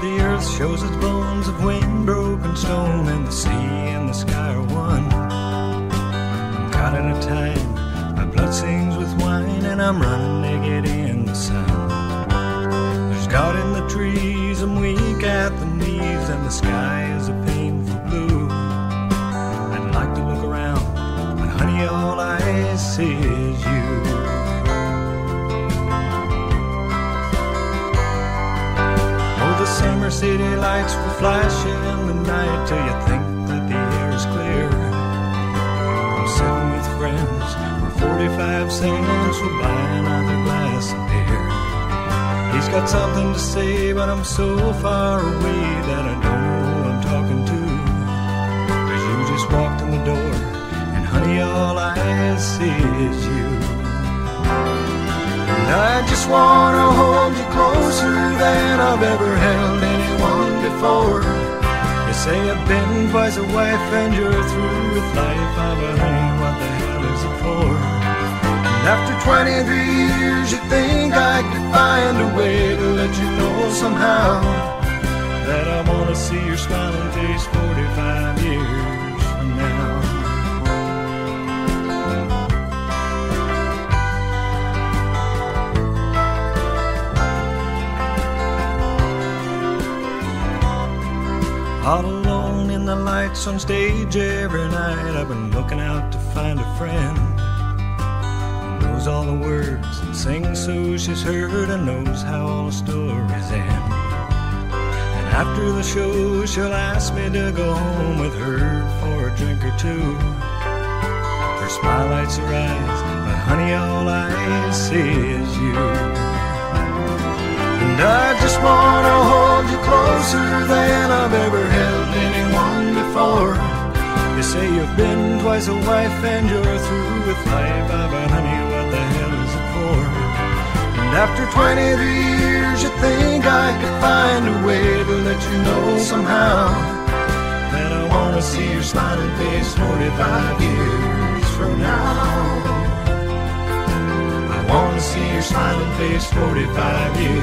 the earth shows its bones of wind broken stone, and the sea and the sky are one. I'm caught in a time, my blood sings with wine, and I'm running naked in the sun. There's God in the trees, I'm weak at the knees, and the sky is a painful blue. I'd like to look around, but honey, all I see is you. City lights will flash in the night till you think that the air is clear. I'm sitting with friends where 45 cents will buy another glass of beer. He's got something to say, but I'm so far away that I don't know who I'm talking to. Cause you just walked in the door, and honey, all I see is you. And I just wanna hold you closer than I've ever held before. You say I've been twice a wife and you're through with life. Ah, but honey, what the hell is it for? And after 23 years, you think I could find a way to let you know somehow All alone in the lights on stage every night. I've been looking out to find a friend who knows all the words and sings so she's heard and knows how all the stories end. And after the show, she'll ask me to go home with her for a drink or two. Her smile lights her eyes, but honey, all I see is you. And I just wanna hold say you've been twice a wife and you're through with life. But honey, what the hell is it for? And after 23 years, you think I could find a way to let you know somehow that I wanna see your smiling face 45 years from now. I wanna see your smiling face 45 years